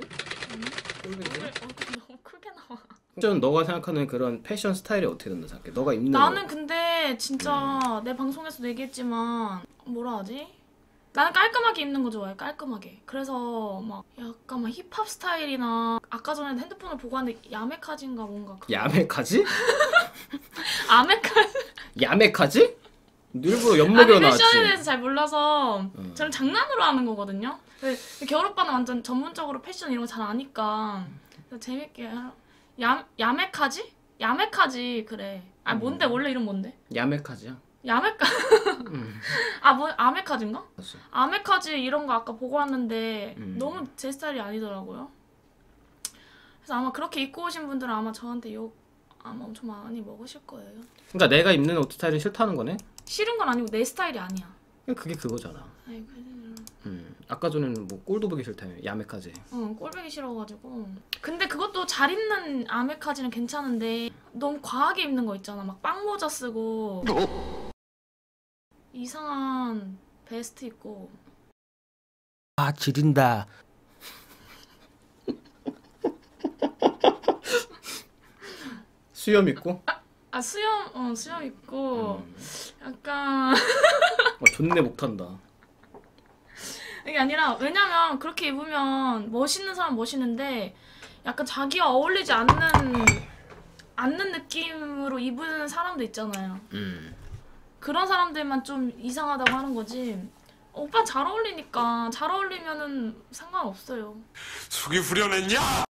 꼴보기 얼굴 해? 얼굴 너무 크게 나와. 좀 너가 생각하는 그런 패션 스타일이 어떻게 된다 생각해? 너가 입는 나는 거. 근데 진짜 내 방송에서도 얘기했지만 뭐라 하지? 나는 깔끔하게 입는 거 좋아해. 깔끔하게. 그래서 막 약간 막 힙합 스타일이나 아까 전에 핸드폰을 보고 왔는데 야메카지인가 뭔가 그 야메카지? 아메카지 야메카지? 일부러 엿먹여 나왔지. 패션에 대해서 잘 몰라서 어. 저는 장난으로 하는 거거든요. 근데 겨울 오빠는 완전 전문적으로 패션 이런 거 잘 아니까 그래서 재밌게 하라. 야 야메카지? 야메카지 그래. 아 뭔데 음. 원래 이름 뭔데? 야메카지야. 야메카 음. 아뭐 아메카지인가? 맞어. 아메카지 이런 거 아까 보고 왔는데 음. 너무 제 스타일이 아니더라고요. 그래서 아마 그렇게 입고 오신 분들은 아마 저한테 욕 아마 엄청 많이 먹으실 거예요. 그러니까 내가 입는 옷 스타일은 싫다는 거네. 싫은 건 아니고 내 스타일이 아니야. 그냥 그게 그거잖아. 아이고, 음. 음. 아까 전에는 뭐 꼴도 보기 싫다며. 야메카지. 어, 꼴보기 싫어가지고. 근데 그것도 잘 입는 아메카지는 괜찮은데 너무 과하게 입는 거 있잖아. 막 빵모자 쓰고 이상한 베스트 입고 아 지린다. 수염 있고. 아 수염 어 수염 입고 음. 존내 못한다. 이게 아니라 왜냐면 그렇게 입으면 멋있는 사람 멋있는데 약간 자기와 어울리지 않는 않는 느낌으로 입은 사람도 있잖아요. 음. 그런 사람들만 좀 이상하다고 하는 거지. 오빠 잘 어울리니까 잘 어울리면은 상관없어요. 속이 후련했냐?